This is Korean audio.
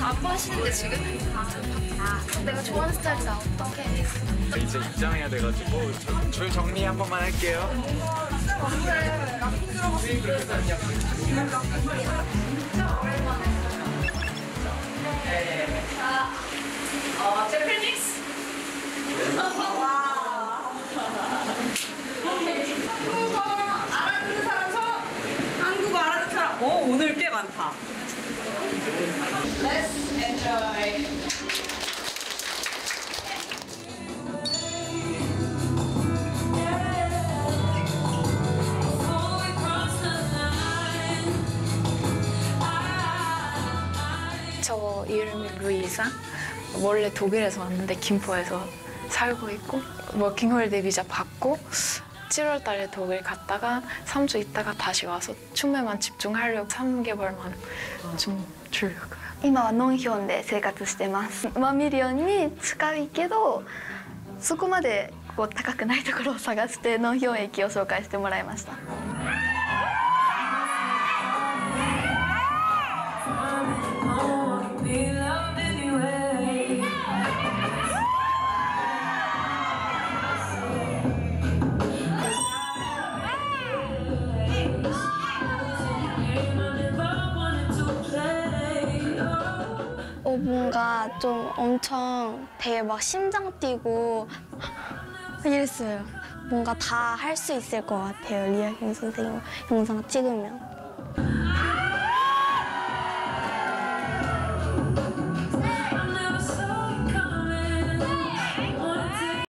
안 마시는데 지금? 아, 내가 좋아하는 스타일이다. 어떡해. 이제 입장해야 돼가지고 저- 줄 정리 한 번만 할게요. 어, 제페니스? 한국어 알아듣는 사람 서 한국어 알아듣는 사람. 어, 오늘 꽤 많다. Let's enjoy. 저 이름이 루이사. 원래 독일에서 왔는데 김포에서 살고 있고 워킹홀리데이 비자 받고 7월 달에 독일 갔다가 3주 있다가 다시 와서 춤에만 집중하려고 3개월만 좀 주려고요. 今はノンヒョンで生活してますワンミリオンに近いけどそこまでこう高くないところを探してノンヒョン駅を紹介してもらいました 뭔가 좀 엄청 되게 막 심장 뛰고 이랬어요. 뭔가 다 할 수 있을 것 같아요. 리아경 선생님 영상 찍으면.